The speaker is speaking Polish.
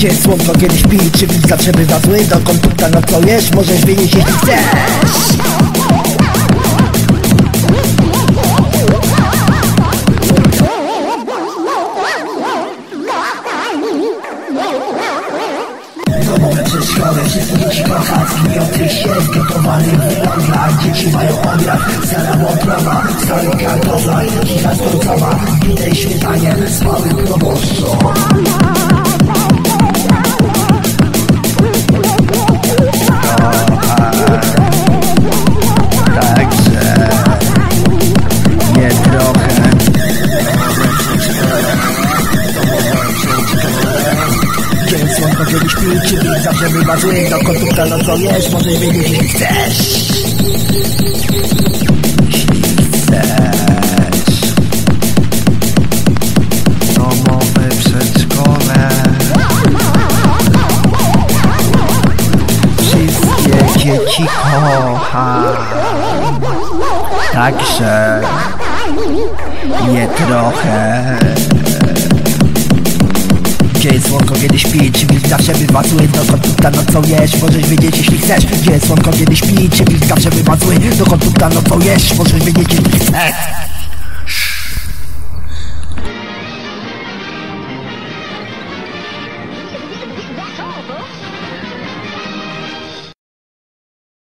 Gdzie słonko kiedy śpi, czy wilk zawsze bywa zły? Dokąd puta nocujesz, możesz wiedzieć jeśli chcesz. Domowe przedszkole, wszystkie dzieci kocha Zgniący się, zgotowany wygląda Dzieci mają obiad, stara łoprowa Stary kartofla, kicha skorcowa Bitej śmietanie, z małym Kiedy śpi, czy wilk zawsze bywa zły Dokąd puta nocujesz, możesz wiedzieć jeśli chcesz. Dzieci kocha. Także nie trochę gdzie jest słonko, kiedy śpi, czy wilk zawsze bywa zły? Dokąd tupta nocą jesz, możesz wiedzieć jeśli chcesz. Gdzie jest słonko, kiedy śpi, czy wilk zawsze bywa zły? Dokąd tupta nocą jesz, możesz wiedzieć jeśli chcesz.